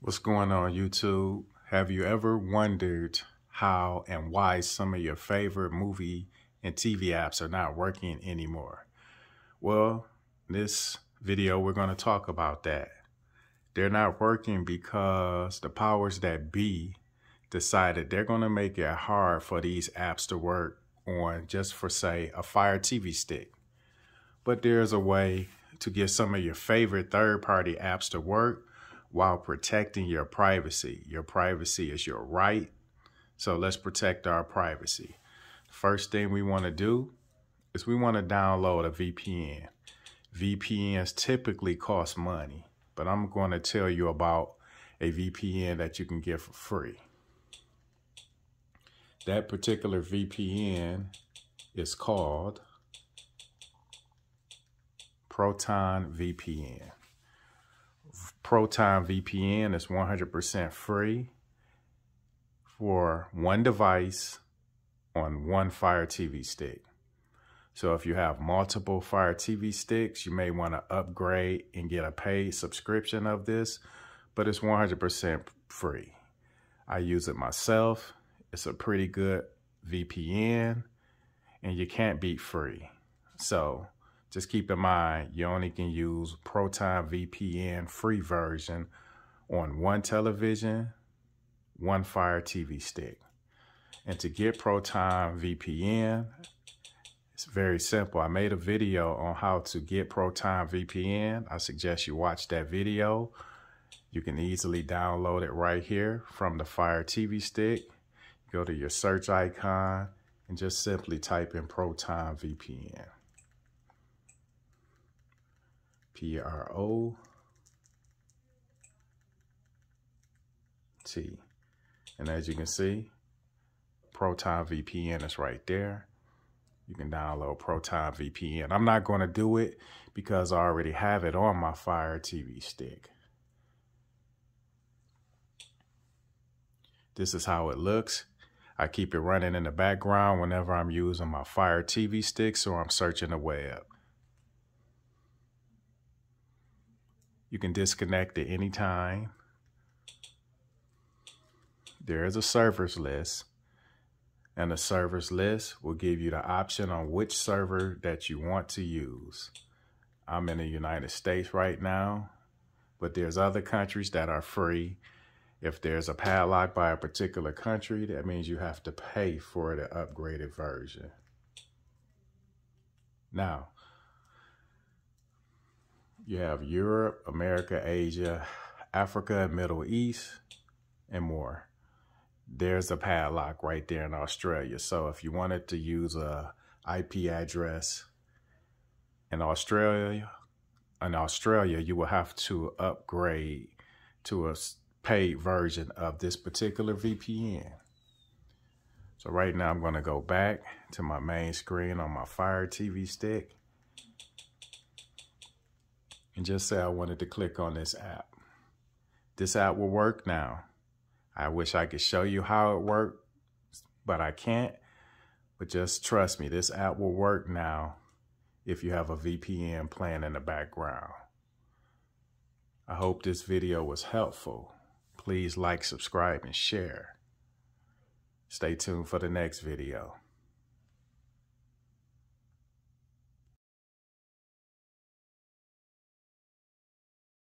What's going on YouTube? Have you ever wondered how and why some of your favorite movie and TV apps are not working anymore? Well, this video we're going to talk about that. They're not working because the powers that be decided they're going to make it hard for these apps to work on just for say a Fire TV stick. But there's a way to get some of your favorite third-party apps to work while protecting your privacy. Your privacy is your right. So let's protect our privacy. First thing we want to do is we want to download a VPN. VPNs typically cost money, but I'm going to tell you about a VPN that you can get for free. That particular VPN is called Proton VPN. Proton VPN is 100% free for one device on one Fire TV stick. So if you have multiple Fire TV sticks, you may want to upgrade and get a paid subscription of this, but it's 100% free. I use it myself. It's a pretty good VPN and you can't beat free. So just keep in mind, you only can use Proton VPN free version on one television, one Fire TV stick. And to get Proton VPN, it's very simple. I made a video on how to get Proton VPN. I suggest you watch that video. You can easily download it right here from the Fire TV stick. Go to your search icon and just simply type in Proton VPN. P-R-O T. And as you can see, Proton VPN is right there. You can download Proton VPN. I'm not going to do it because I already have it on my Fire TV stick. This is how it looks. I keep it running in the background whenever I'm using my Fire TV sticks or I'm searching the web. You can disconnect at any time. There is a servers list and the servers list will give you the option on which server that you want to use. I'm in the United States right now, but there's other countries that are free. If there's a padlock by a particular country, that means you have to pay for the upgraded version. Now, you have Europe, America, Asia, Africa, Middle East, and more. There's a padlock right there in Australia. So if you wanted to use a IP address in Australia, in Australia, you will have to upgrade to a paid version of this particular VPN. So right now I'm going to go back to my main screen on my Fire TV stick and just say I wanted to click on this app. This app will work now. I wish I could show you how it works, but I can't. But just trust me, this app will work now if you have a VPN playing in the background. I hope this video was helpful. Please like, subscribe, and share. Stay tuned for the next video.